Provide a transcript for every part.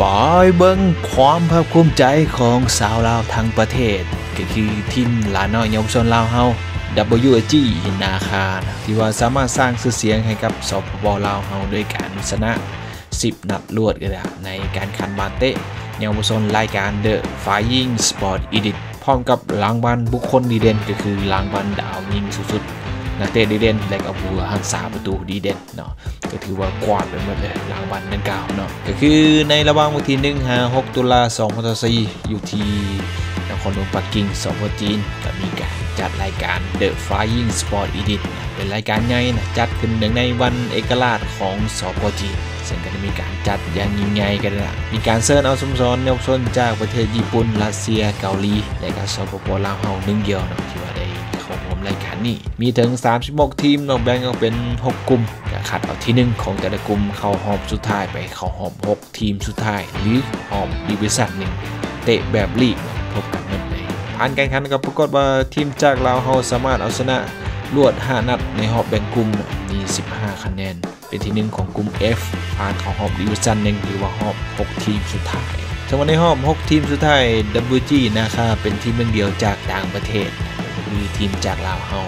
ปอยเบิ้งความภาคภูมิใจของสาวลาวทั้งประเทศ ก็คือทีมลาน้อยเยาวชนลาวเฮา WG นาคานะที่ว่าสามารถสร้างชื่อเสียงให้กับสปปลาวเฮาด้วยการชนะ 10 นัดรวดกันในการคันบาเตะเยาวชนรายการ The Flying Sport Edit พร้อมกับรางวัลบุคคลดีเด่นก็คือรางวัลดาวยิงสุดๆ นักเตะดีเด่นและก็ผู้รักษาประตูดีเด่นเนาะก็ถือว่ากวาดไปหมดเลยรางวัลดังกล่าวเนาะก็คือในระหว่างวันที่1 5 6ตุลา2024อยู่ที่นครหลวงปักกิ่งสปปจีนก็มีการจัดรายการ The Flying Sport Edit เป็นรายการใหญ่นะจัดขึ้นเนื่งในวันเอกราชของสปปจีนซึ่งก็ได้มีการจัดอย่างยิ่งใหญ่กันนะมีการเชิญเอาสโมสรเยาวชนจากประเทศญี่ปุ่นรัสเซียเกาหลีและก็สปปลาวเฮาหนึ่งเดียวนะที่ว่า ร่วมรายการนี้ มีถึง 36 ทีมนะแบ่งออกเป็น 6 กลุ่มก็คัดเอาที่ 1 ของแต่ละกลุ่มเข้ารอบสุดท้ายไปเข้ารอบ 6 ทีมสุดท้าย หรือรอบดิวิชั่นหนึ่งเตะแบบลีกพบกันหมดเลยผ่านการแข่งขันก็ปรากฏว่าทีมจากลาวเฮาสามารถเอาชนะรวด 5 นัดในรอบแบ่งกลุ่มน่ะมี 15 คะแนน เป็นที่หนึ่งของกลุ่ม F ผ่านเข้ารอบดิวิชั่นหนึ่งหรือว่ารอบ 6 ทีมสุดท้ายทั้งวันในรอบ 6 ทีมสุดท้าย WG นะคะเป็นทีมหนึ่งเดียวจากต่างประเทศ ก็คือทีมจากลาวเฮา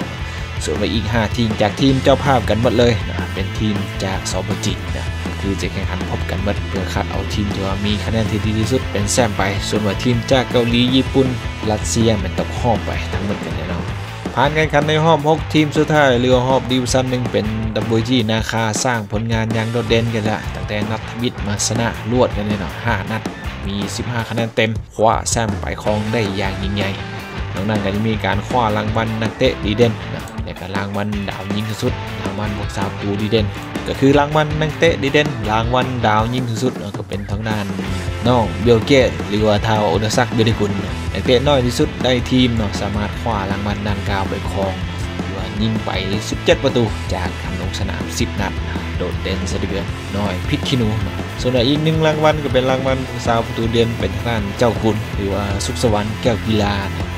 ส่วนไปอีก 5 ทีมจากทีมเจ้าภาพกันหมดเลยนะเป็นทีมจากสปจินะคือจะแข่งขันพบกันหมดเพื่อคัดเอาทีมที่ว่ามีคะแนนที่ดีที่สุดเป็นแซมไป ส่วนว่าทีมจากเกาหลีญี่ปุ่นรัสเซียมันตกรอบไปทั้งหมดกันเลยเนาะผ่านการแข่งขันในรอบ6ทีมสุดท้ายเรือรอบดิวซันหนึ่งเป็น WG นาคาสร้างผลงานอย่างโดดเด่นกันละตั้งแต่นัดทวิตมาชนะรวดกันเลยเนาะ5นัดมี 15 คะแนนเต็มคว้าแซมไปครองได้อย่างยิ่งใหญ่ นอกนั้นก็จะมีการคว้ารางวัลนักเตะดีเด่นนะและก็รางวัลดาวยิงสุดรางวัลบวกสาวตูดีเด่นก็คือรางวัลนักเตะดีเด่นรางวัลดาวยิงสุดก็เป็นทางด้านน้องเบลเกตหรือว่าทาวโอนาซักเบลกุลนักเตะน้อยที่สุดได้ทีมเนาะสามารถคว้ารางวัลดังกล่าวไปครองหรือว่ายิงไป 17 ประตูจากการลงสนาม 10 นัด โดดเด่นสะเดือนน้อยพิษคินูเนาะส่วนอีกหนึ่งรางวัลก็เป็นรางวัลสาวประตูเด่นเป็นทางด้านเจ้าคุณ หรือว่าสุขสวรรค์แก้วกีฬา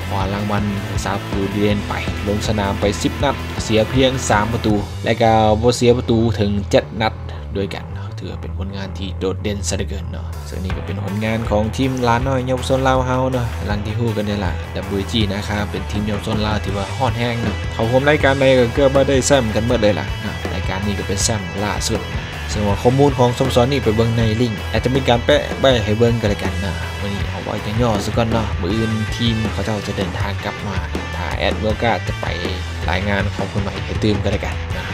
คว้ารางวัลสาวประตูดีเดนไป ลงสนามไป 10 นัด เสียเพียง 3 ประตู และก็บ่เสียประตูถึง 7 นัดด้วยกันเนาะถือเป็นผลงานที่โดดเด่นซะเหลือเกินเนาะซึ่งนี่ก็เป็นผลงานของทีมล้านน้อยเยาวชนลาวเฮาเนาะหลังที่ฮู้กันนี่ล่ะ WG นะครับเป็นทีมเยาวชนลาวที่ว่าฮอดแห้งเนาะเขาร่วมรายการใดก็เกือบบ่ได้แซมกันหมดเลยล่ะรายการนี้ก็เป็นแซมล่าสุดซึ่งว่าข้อมูลของสมสรนี่ไปเบิ่งในลิงก์อาจจะมีการแปะใบให้เบิ่งกันเลยกันนะวันนี้ ไว้ยังย่อซะก่อนเนาะมืออื่นทีมเขาเจ้าจะเดินทางกลับมา ถ้าแอดเวลกาจะไปรายงานของคนใหม่ให้ตื่นกันเลยกันนะ